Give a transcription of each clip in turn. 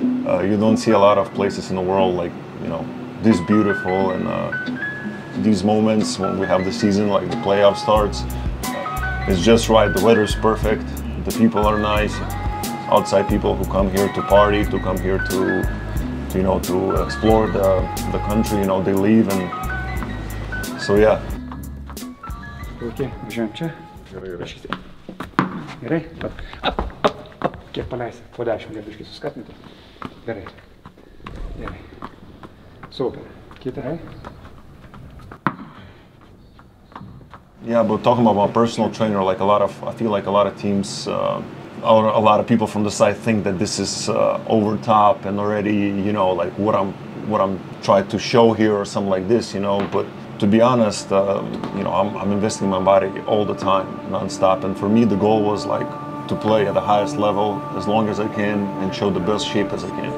Uh, you don't see a lot of places in the world like you know this beautiful and uh, these moments when we have the season like the playoff starts. It's just right. The weather is perfect. The people are nice. Outside people who come here to party, to come here to, to you know, to explore the, the country. You know, they leave and so yeah. Važiuojam čia. Gerai, gerai. Biškį. Gerai? Vat. Ap, ap, ap. Kiek paleisi? Po 10 gali biškį suskatinti. Gerai. Gerai. Super. Kita, ai? Yeah, but talking about my personal trainer, like a lot of, I feel like a lot of teams, uh, or a lot of people from the side think that this is uh, over top and already, you know, like what I'm, what I'm trying to show here or something like this, you know. But to be honest, uh, you know, I'm, I'm investing in my body all the time, nonstop. And for me, the goal was like to play at the highest level as long as I can and show the best shape as I can.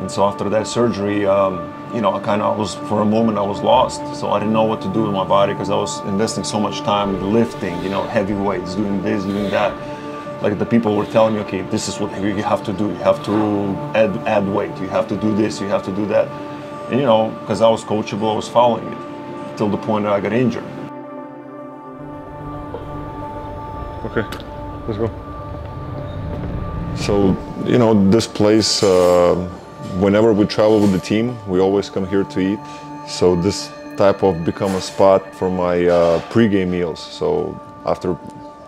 And so after that surgery, um, you know, I kind of was for a moment I was lost. So I didn't know what to do with my body because I was investing so much time lifting, you know, heavy weights, doing this, doing that. Like the people were telling me, okay, this is what you have to do. You have to add add weight. You have to do this. You have to do that. And you know, because I was coachable, I was following it till the point that I got injured. Okay, let's go. So, you know, this place, uh, whenever we travel with the team, we always come here to eat. So this type of become a spot for my uh, pre-game meals. So after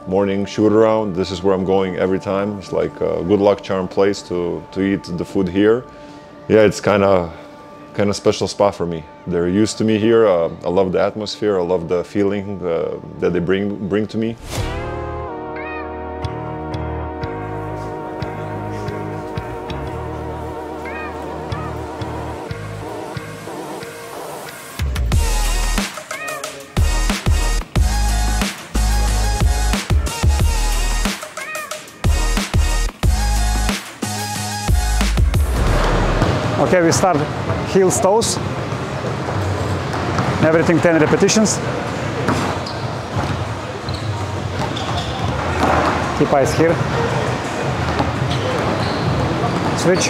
morning shoot around, this is where I'm going every time. It's like a good luck charm place to, to eat the food here. Yeah, it's kind of kind of special spot for me. They're used to me here. Uh, I love the atmosphere. I love the feeling uh, that they bring bring to me. Okay, we start heels, toes. Everything 10 repetitions. Keep eyes here. Switch.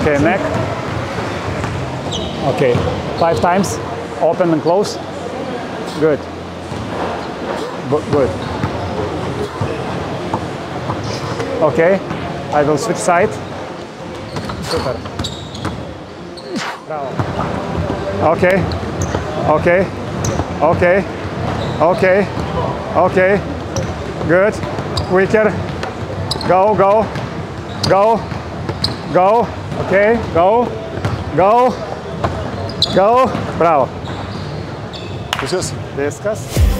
Okay, neck. Okay, five times. Open and close. Good. Good. Okay, I will switch side. Super. Bravo. Okay, okay, okay, okay, okay. Good. Quicker. Go, go, go, go. Okay, go, go, go. Bravo. Viskas? Viskas.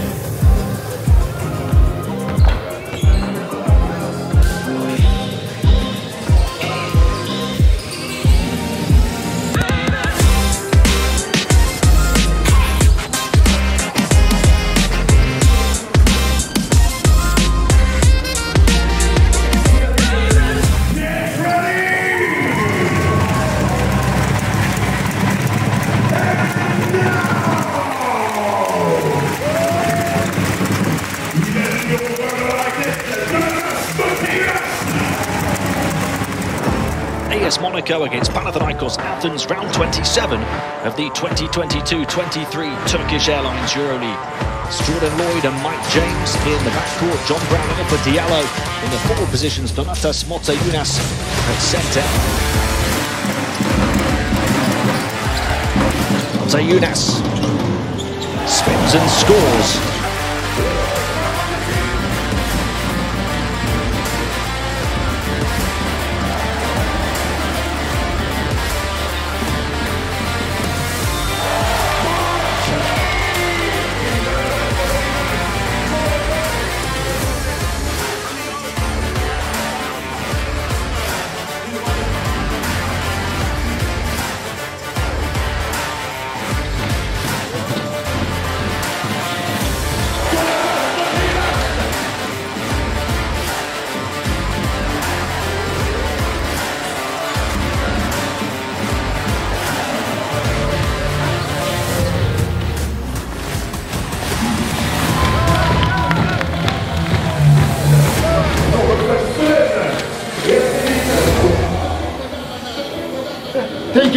AS Monaco against Panathinaikos Athens, round 27 of the 2022-23 Turkish Airlines EuroLeague. Jordan Loyd and Mike James in the backcourt. John Brown and Alpha Diallo in the forward positions. Donatas Motiejunas at centre. Motiejunas spins and scores.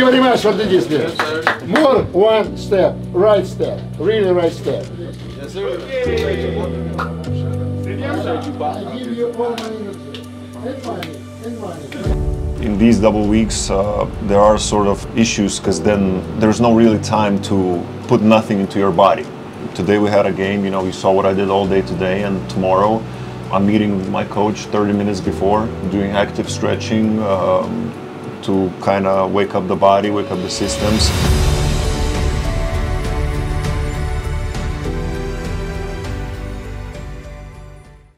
Josh, what did you do? More one step, right step, really right step. Yes, sir. I give you all my energy. And money, and money. in these double weeks, uh, there are sort of issues because then there's no really time to put nothing into your body. Today we had a game, you know, you saw what I did all day today, and tomorrow I'm meeting my coach 30 minutes before, doing active stretching um, to kind of wake up the body, wake up the systems.